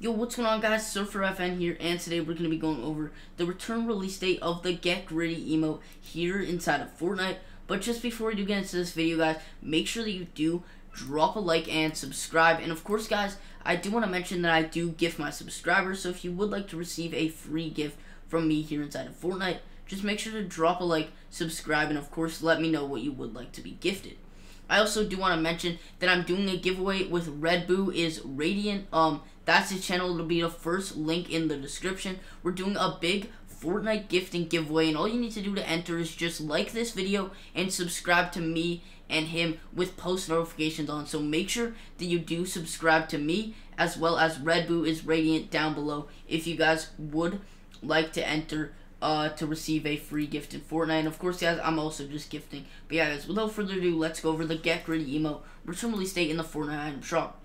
Yo, what's going on guys? Surfer FN here, and today we're going to be going over the return release date of the Get Griddy emote here inside of Fortnite. But just before we do get into this video, guys, make sure that you do drop a like and subscribe. And of course, guys, I do want to mention that I do gift my subscribers, so if you would like to receive a free gift from me here inside of Fortnite, just make sure to drop a like, subscribe, and of course, let me know what you would like to be gifted. I also do want to mention that I'm doing a giveaway with Red Boo is Radiant. Um, that's his channel. It'll be the first link in the description. We're doing a big Fortnite gifting giveaway, and all you need to do to enter is just like this video and subscribe to me and him with post notifications on. So make sure that you do subscribe to me as well as Red Boo is Radiant down below if you guys would like to enter uh, to receive a free gift in Fortnite. And of course, guys, I'm also just gifting. But yeah, guys, without further ado, let's go over the Get Griddy emote return release date in the Fortnite item shop.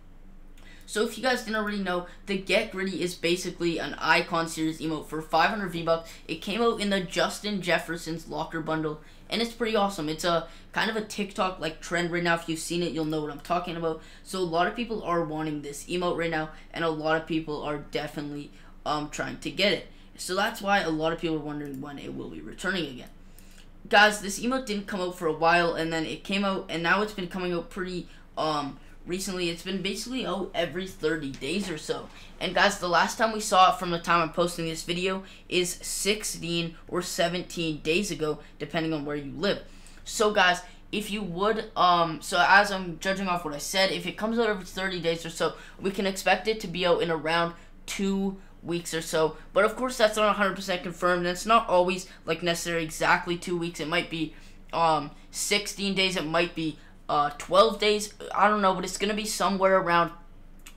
So if you guys didn't already know, the Get Griddy is basically an icon series emote for 500 V-Bucks. It came out in the Justin Jefferson's locker bundle, and it's pretty awesome. It's a kind of a TikTok like trend right now. If you've seen it, you'll know what I'm talking about. So a lot of people are wanting this emote right now, and a lot of people are definitely um trying to get it. So that's why a lot of people are wondering when it will be returning again. Guys, this emote didn't come out for a while, and then it came out, and now it's been coming out pretty, um, recently. It's been basically out every 30 days or so. And guys, the last time we saw it from the time I'm posting this video is 16 or 17 days ago, depending on where you live. So guys, if you would, um, so as I'm judging off what I said, if it comes out every 30 days or so, we can expect it to be out in around two weeks or so. But of course, that's not 100% confirmed. It's not always like necessarily exactly two weeks. It might be um 16 days. It might be uh 12 days. I don't know, but it's gonna be somewhere around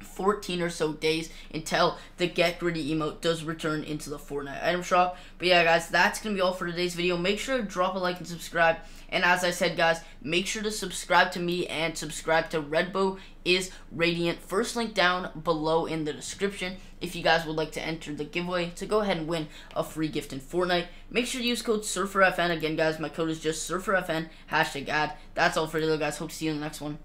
14 or so days until the Get Griddy emote does return into the Fortnite item shop. But yeah, guys, that's going to be all for today's video. Make sure to drop a like and subscribe. And as I said, guys, make sure to subscribe to me and subscribe to Red Boo is Radiant. First link down below in the description if you guys would like to enter the giveaway to go ahead and win a free gift in Fortnite. Make sure to use code SurferFN. Again, guys, my code is just SurferFN, hashtag ad. That's all for today, guys. Hope to see you in the next one.